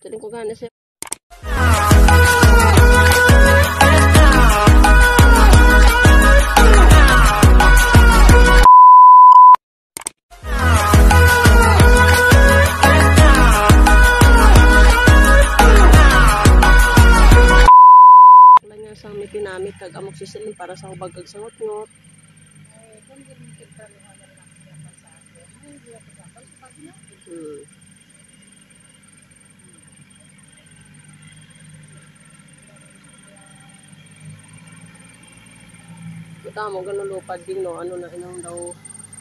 Tuling ko gana siya. Pinamit kag amok sisilin para sa hubagag sa ngot-ngot. Eh, kung lang siya pa sa akin, ay, hindi ako Hmm. Kita mo, ganun lupad din, no? Ano na, inang daw,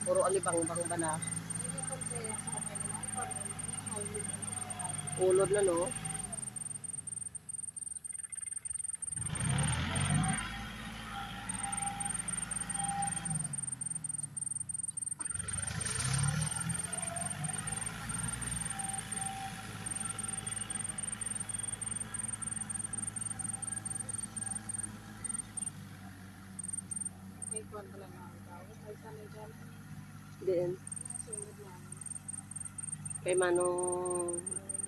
puro alibang-bang ba na? Na. Ulod na, no? Ay, kuwan daw. Ay, sanay dyan. Diyan. Sunod lang. Kay manong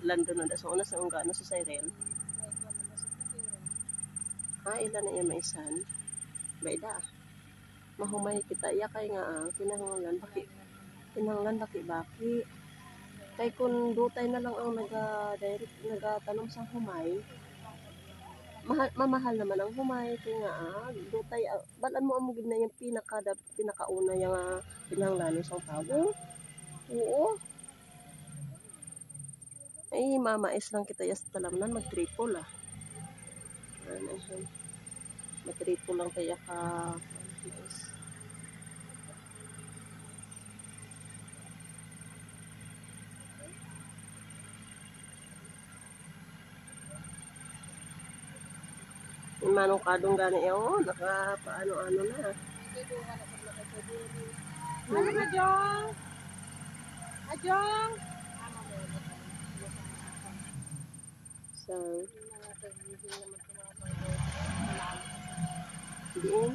lando na sa una sa unga, ano sa na putiran. Ah, ilan na yung maisan? Baida. Mahumay kita. Iya kay nga, ah, kinahanglan, baki, kinahanglan, baki, baki. Kay kung dutay na lang ang naga-direct, nagatanong sa humay, mahal, mamahal naman ang humay. Kaya nga, ah, dutay, ah, balan mo ang na yung pinaka, da- pinakauna yung ah, pinanglanon sa tao. Oo. Ay, mama, is lang kita yas talamnan, mag-triple ah. Ano siya. Mag-triple lang kaya ka. Yes. Manong kadong gani yun, naka paano-ano na. Ano na, Jong? Ah, Jong? Mo, ano ka? So, diin.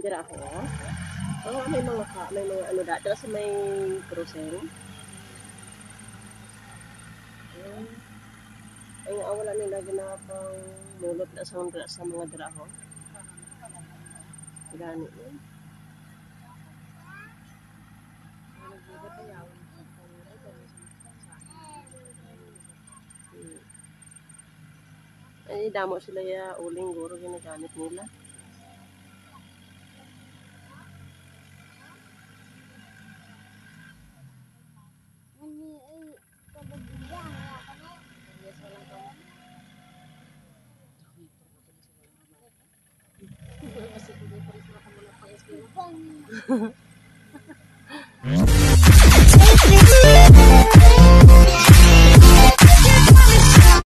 Dira ako. Oo, may mga ka, may mga ano da. Dira sa may cruising. Ayun. Ay nga wala nila ginapang mulot na sa mga sa mga dira ho. Gani. Hmm. Ay, damo sila ya uling guro ginagamit nila. うん。